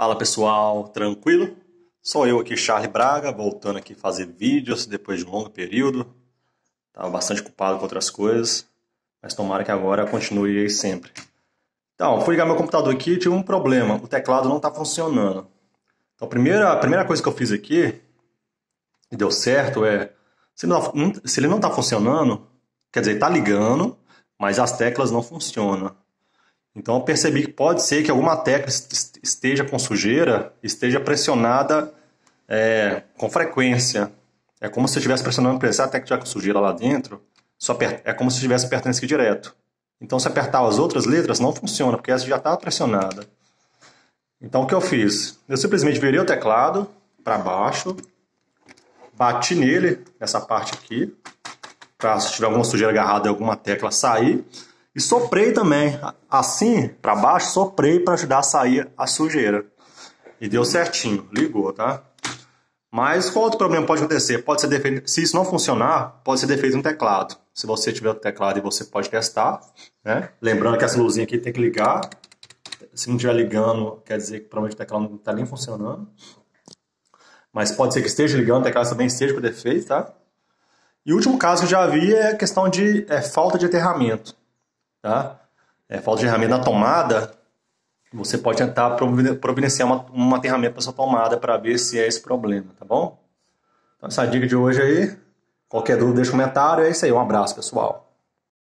Fala pessoal, tranquilo? Sou eu aqui, Charlie Braga, voltando aqui fazer vídeos depois de um longo período. Estava bastante ocupado com outras coisas, mas tomara que agora continue aí sempre. Então, fui ligar meu computador aqui e tive um problema, o teclado não está funcionando. Então, a primeira, a primeira coisa que eu fiz aqui, e deu certo, é, se, ele não está funcionando, quer dizer, está ligando, mas as teclas não funcionam. Então eu percebi que pode ser que alguma tecla esteja com sujeira, esteja pressionada é, com frequência. É como se eu estivesse pressionando, a tecla estiver com sujeira lá dentro, é como se estivesse apertando isso aqui direto. Então se apertar as outras letras não funciona, porque essa já está pressionada. Então o que eu fiz? Eu simplesmente virei o teclado para baixo, bati nele, nessa parte aqui, para se tiver alguma sujeira agarrada em alguma tecla sair. E soprei também, assim, para baixo, soprei para ajudar a sair a sujeira. E deu certinho, ligou, tá? Mas qual outro problema pode acontecer? Pode ser defeito, se isso não funcionar, pode ser defeito no teclado. Se você tiver o teclado e você pode testar, né? Lembrando que essa luzinha aqui tem que ligar. Se não estiver ligando, quer dizer que provavelmente o teclado não está nem funcionando. Mas pode ser que esteja ligando, o teclado também esteja com defeito, tá? E o último caso que eu já vi é a questão de é, falta de aterramento tá? É, falta de ferramenta na tomada, você pode tentar providenciar uma, uma ferramenta para sua tomada para ver se é esse problema, tá bom? Então essa dica de hoje aí, qualquer dúvida deixa um comentário, é isso aí, um abraço pessoal.